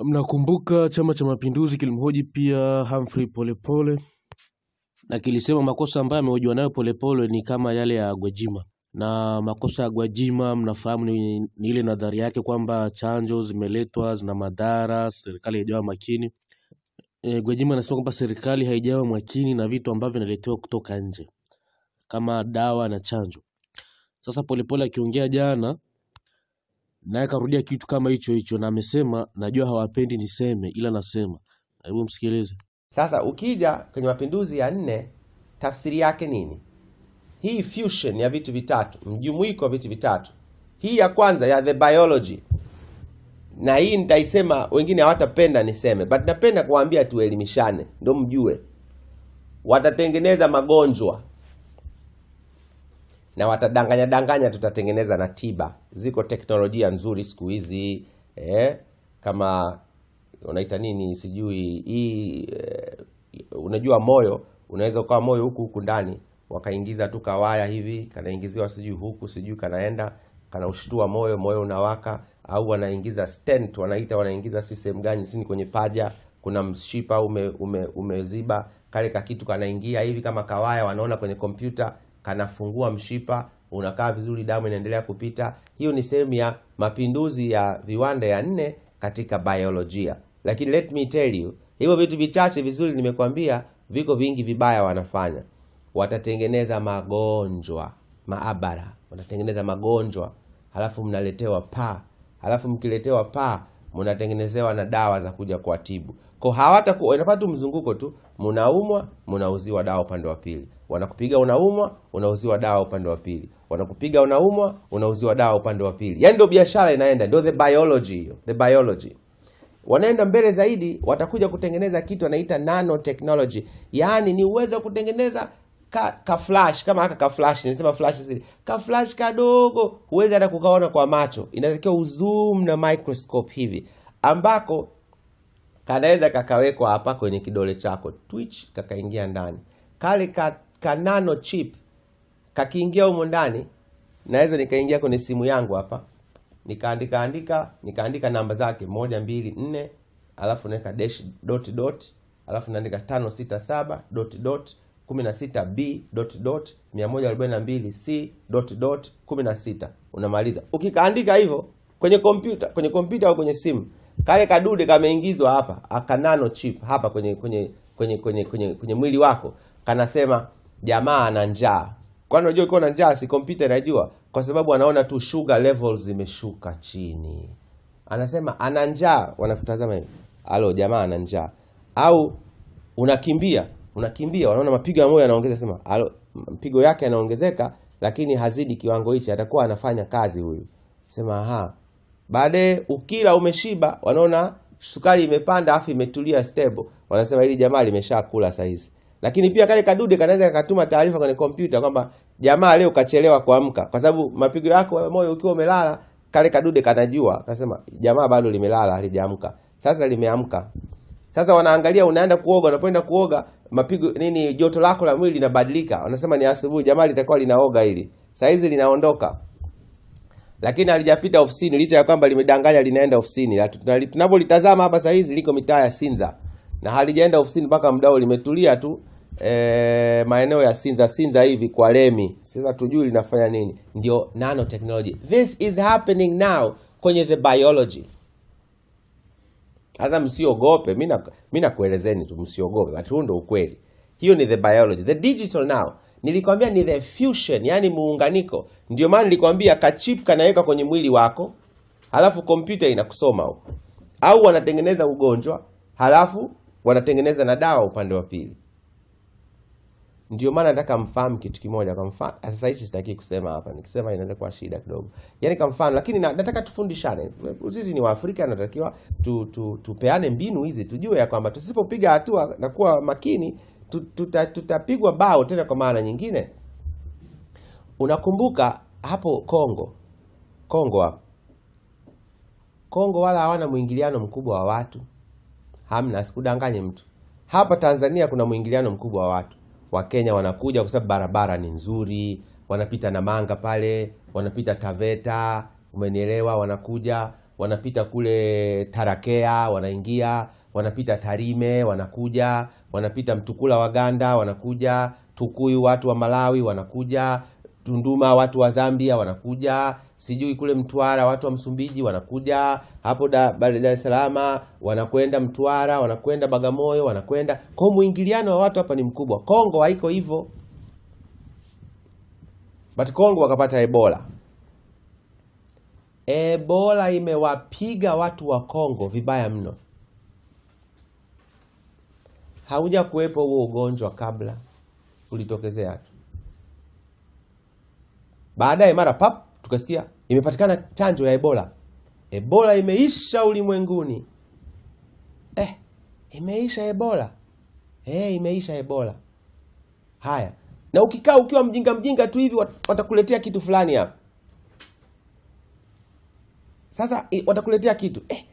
Mnakumbuka Chama cha Mapinduzi kilimhoji pia Humphrey Polepole na kilisema makosa ambayo amehojiwa nayo Polepole ni kama yale ya Gwajima, na makosa ya Gwajima mnafahamu ni, ni ile nadharia yake kwamba chanjo zimeletwa zina madhara, serikali haijawa makini. E, Gwajima anasema kwamba serikali haijawa makini na vitu ambavyo vinaletewa kutoka nje kama dawa na chanjo. Sasa Polepole akiongea jana naye karudia kitu kama hicho hicho, na amesema najua hawapendi niseme, ila nasema. Hebu msikilize. Sasa ukija kwenye mapinduzi ya nne, tafsiri yake nini? Hii fusion ya vitu vitatu, mjumuiko wa vitu vitatu, hii ya kwanza ya the biology, na hii nitaisema, wengine hawatapenda niseme, but napenda kuwaambia tuelimishane, ndo mjue. Watatengeneza magonjwa na watadanganya danganya, tutatengeneza na tiba. Ziko teknolojia nzuri siku hizi eh, kama unaita nini sijui hii eh, unajua moyo unaweza ukawa moyo huku huku ndani wakaingiza tu kawaya hivi kanaingiziwa sijui huku sijui kanaenda kanaushtua moyo moyo unawaka au wanaingiza stent wanaita wanaingiza sehemu gani sini kwenye paja kuna mshipa ume, ume, umeziba kale kakitu kanaingia hivi kama kawaya wanaona kwenye kompyuta kanafungua mshipa unakaa vizuri damu inaendelea kupita. Hiyo ni sehemu ya mapinduzi ya viwanda ya nne katika biolojia. Lakini let me tell you hivyo vitu vichache vizuri nimekwambia viko vingi vibaya wanafanya. Watatengeneza magonjwa maabara watatengeneza magonjwa. Halafu mnaletewa paa halafu mkiletewa paa mnatengenezewa na dawa za kuja kuwatibu ko hawata inafaa tu mzunguko tu. Munaumwa munauziwa dawa upande wa pili. Wanakupiga unaumwa unauziwa dawa upande wa pili. Wanakupiga unaumwa unauziwa dawa upande wa pili. Yani ndio biashara inaenda ndio the biology hiyo the biology. Wanaenda mbele zaidi watakuja kutengeneza kitu wanaita nanotechnology. Yaani ni uwezo wa kutengeneza ka, ka flash kama haka ka flash nilisema flash zile ka flash kadogo huwezi hata kukaona kwa macho. Inatakiwa uzoom na microscope hivi ambako kanaweza kakawekwa hapa kwenye kidole chako. Twitch kakaingia ndani. Kale ka, ka nano chip kakiingia humo ndani naweza nikaingia kwenye simu yangu hapa. Nikaandika andika nikaandika namba zake moja mbili nne alafu naweka dash dot dot alafu naandika tano sita saba dot dot kumi na sita b dot dot mia moja arobaini na mbili c dot dot kumi na sita. Unamaliza. Ukikaandika hivyo kwenye kompyuta kwenye kompyuta au kwenye simu kale kadude kameingizwa hapa akanano chip hapa kwenye kwenye kwenye kwenye kwenye, kwenye mwili wako kanasema jamaa ana njaa. Kwani unajua ukiwa na njaa si kompyuta inajua? Kwa sababu anaona tu sugar levels zimeshuka chini. Anasema ana njaa wanakutazama hivi. Alo jamaa ana njaa. Au unakimbia unakimbia wanaona mapigo ya moyo yanaongeza sema alo mpigo yake yanaongezeka lakini hazidi kiwango hichi atakuwa anafanya kazi huyu. Sema aha baadaye ukila umeshiba wanaona sukari imepanda afu imetulia stable. Wanasema hili jamaa limeshakula saizi lakini pia kale kadude kanaweza kakatuma taarifa kwenye kompyuta kwamba jamaa leo kachelewa kuamka. Kwa sababu mapigo yako ya moyo ukiwa umelala kale kadude kanajua. Akasema jamaa bado limelala halijaamka. Sasa limeamka. Sasa wanaangalia unaenda kuoga unapoenda kuoga mapigo nini joto lako la mwili linabadilika. Wanasema ni asubuhi jamaa litakuwa linaoga hili. Saizi linaondoka lakini halijapita ofisini licha ya kwamba limedanganya linaenda ofisini tunapolitazama hapa sahizi liko mitaa ya Sinza na halijaenda ofisini mpaka mdao limetulia tu e, maeneo ya Sinza Sinza hivi kwa Lemi. Sasa tujui linafanya nini, ndio nanotechnology. This is happening now kwenye the biology. Hata msiogope, mimi nakuelezeni tu, msiogope, but huu ndo ukweli. Hiyo ni the biology. The digital now nilikwambia ni the fusion, yani muunganiko. Ndio maana nilikwambia kachip kanaweka kwenye mwili wako, halafu kompyuta inakusoma huko, au wanatengeneza ugonjwa halafu wanatengeneza na dawa upande wa pili. Ndio maana nataka mfahamu kitu kimoja. Kwa mfano, sasa hichi sitaki kusema hapa, nikisema inaweza kuwa shida kidogo, yaani kwa mfano, lakini na, nataka tufundishane. Sisi ni Waafrika, natakiwa tu, tu, tupeane mbinu hizi, tujue ya kwamba tusipopiga hatua na kuwa makini tuta, tutapigwa bao tena kwa maana nyingine. Unakumbuka hapo Kongo, Kongo hapo Kongo, wala hawana mwingiliano mkubwa wa watu hamna, sikudanganye mtu. Hapa Tanzania kuna mwingiliano mkubwa wa watu. Wakenya wanakuja kwa sababu barabara ni nzuri, wanapita na manga pale, wanapita Taveta, umenielewa? Wanakuja wanapita kule Tarakea, wanaingia wanapita Tarime, wanakuja. Wanapita Mtukula Waganda, wanakuja. Tukuyu, watu wa Malawi wanakuja. Tunduma, watu wa Zambia wanakuja, sijui kule Mtwara, watu wa Msumbiji wanakuja. Hapo da- Dar es Salaam, wanakwenda Mtwara, wanakwenda Bagamoyo, wanakwenda. Kwa mwingiliano wa watu hapa ni mkubwa. Kongo haiko hivyo, but Kongo wakapata Ebola. Ebola imewapiga watu wa Kongo vibaya mno. Hauja kuwepo huo ugonjwa kabla, ulitokezea tu. Baadaye mara pap, tukasikia imepatikana chanjo ya Ebola. Ebola imeisha ulimwenguni. Eh, imeisha Ebola. Eh, imeisha Ebola. Haya, na ukikaa ukiwa mjinga mjinga tu hivi watakuletea kitu fulani hapa. Sasa watakuletea kitu eh,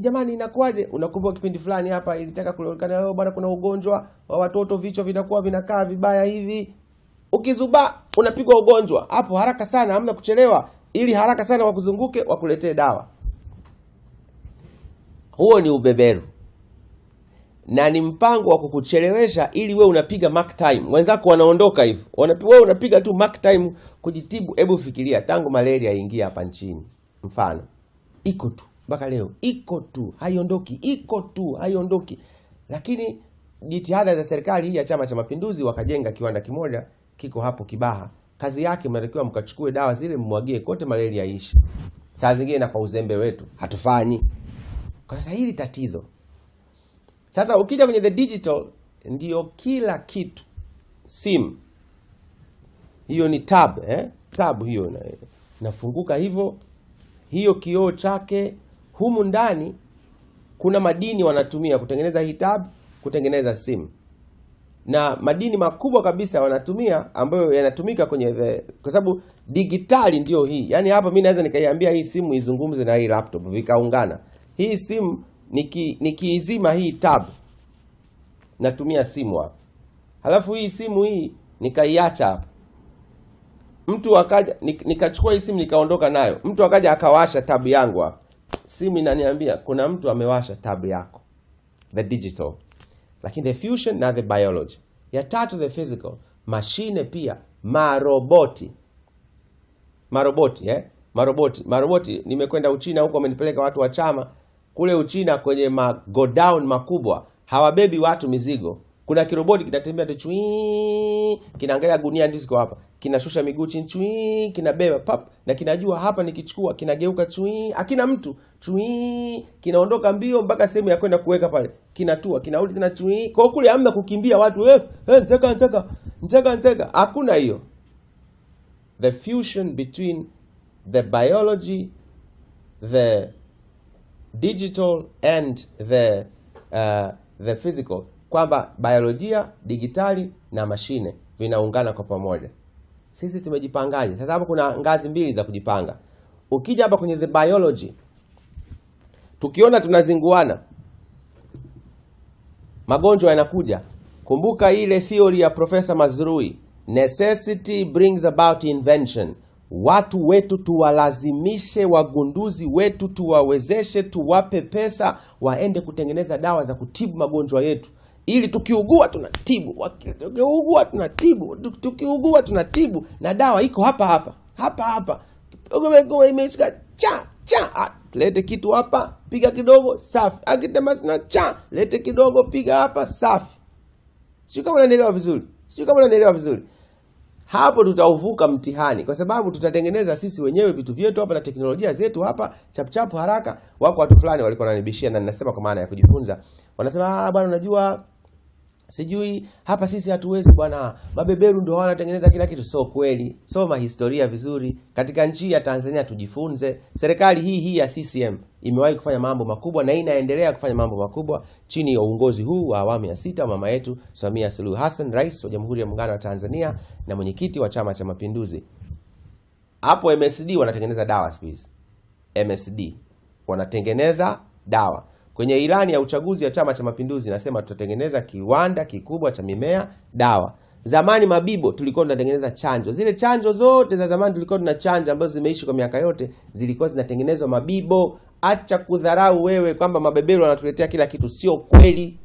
jamani, inakuwaje? Unakumbuka kipindi fulani hapa ilitaka kuonekana leo bwana, kuna ugonjwa wa watoto, vichwa vinakuwa vinakaa vibaya hivi. Ukizubaa unapigwa ugonjwa hapo haraka sana, hamna kuchelewa, ili haraka sana wakuzunguke wakuletee dawa. Huo ni ubeberu na ni mpango wa kukuchelewesha ili we unapiga mark time, wenzako wanaondoka Wanapi- wewe unapiga tu mark time kujitibu. Hebu fikiria, tangu malaria ingia hapa nchini, mfano iko tu mpaka leo, iko tu haiondoki, iko tu haiondoki. Lakini jitihada za serikali hii ya Chama cha Mapinduzi, wakajenga kiwanda kimoja kiko hapo Kibaha. Kazi yake mnatakiwa mkachukue dawa zile mmwagie kote, malaria iishi. Saa zingine na kwa uzembe wetu hatufanyi. Kwa sasa hili tatizo sasa ukija kwenye the digital ndio kila kitu. Simu hiyo ni tab eh? Tab hiyo nafunguka inafunguka hivyo, hiyo kioo chake humu ndani kuna madini wanatumia kutengeneza hii tab, kutengeneza simu na madini makubwa kabisa wanatumia ambayo yanatumika kwenye the, kwa sababu digitali ndio hii. Yani hapa mimi naweza nikaiambia hii simu izungumze na hii laptop vikaungana. Hii simu niki nikiizima hii tab natumia simu hapa, halafu hii simu hii nikaiacha hapa, mtu akaja nik- nikachukua hii simu nikaondoka nayo, mtu akaja akawasha tab yangu hapa, simu inaniambia kuna mtu amewasha tab yako, the digital lakini the fusion na the biology. Ya tatu the physical, mashine pia, maroboti maroboti eh? maroboti maroboti. Nimekwenda Uchina huko, wamenipeleka watu wa chama kule Uchina kwenye magodown makubwa, hawabebi watu mizigo. Kuna kiroboti kinatembea chui, kinaangalia gunia ndizi kwa hapa, kinashusha miguu chini chui, kinabeba pap, na kinajua hapa nikichukua, kinageuka chui, akina mtu. Chui, kinaondoka mbio mpaka sehemu ya kwenda kuweka pale, kinatua, kinarudi tena chui. Kwa kule hamna kukimbia watu eh, eh, nteka nteka nteka nteka, hakuna hiyo. The fusion between the biology, the digital and the uh, the physical, kwamba biolojia, digitali na mashine vinaungana kwa pamoja. Sisi tumejipangaje? Sasa hapo kuna ngazi mbili za kujipanga. Ukija hapa kwenye the biology, tukiona tunazinguana, magonjwa yanakuja. Kumbuka ile theory ya Profesa Mazrui, necessity brings about invention. Watu wetu tuwalazimishe, wagunduzi wetu tuwawezeshe, tuwape pesa waende kutengeneza dawa za kutibu magonjwa yetu, ili tukiugua tunatibu, tukiugua tunatibu, tukiugua tunatibu, na dawa iko hapa hapa hapa hapa. Imeshika cha cha ah, lete kitu hapa, piga kidogo, safi. Akitema sina cha, lete kidogo, piga hapa, safi. Sio kama unaelewa vizuri, sio kama unaelewa vizuri. Hapo tutauvuka mtihani, kwa sababu tutatengeneza sisi wenyewe vitu vyetu hapa na teknolojia zetu hapa chapchapu haraka. Wako watu fulani walikuwa wananibishia, na ninasema kwa maana ya kujifunza, wanasema ah, bwana, unajua sijui hapa sisi hatuwezi bwana, mabeberu ndio wanatengeneza kila kitu. So kweli, soma historia vizuri. Katika nchi ya Tanzania tujifunze. Serikali hii hii ya CCM imewahi kufanya mambo makubwa na inaendelea kufanya mambo makubwa chini ya uongozi huu wa awamu ya sita, mama yetu Samia Suluhu Hassan, rais wa Jamhuri ya Muungano wa Tanzania na mwenyekiti wa Chama cha Mapinduzi. Hapo MSD wanatengeneza dawa siku. MSD wanatengeneza dawa. Kwenye ilani ya uchaguzi ya Chama cha Mapinduzi nasema tutatengeneza kiwanda kikubwa cha mimea dawa. Zamani Mabibo tulikuwa tunatengeneza chanjo. Zile chanjo zote za zamani tulikuwa tuna chanjo ambazo zimeishi kwa miaka yote zilikuwa zinatengenezwa Mabibo acha kudharau wewe kwamba mabeberu wanatuletea kila kitu. Sio kweli.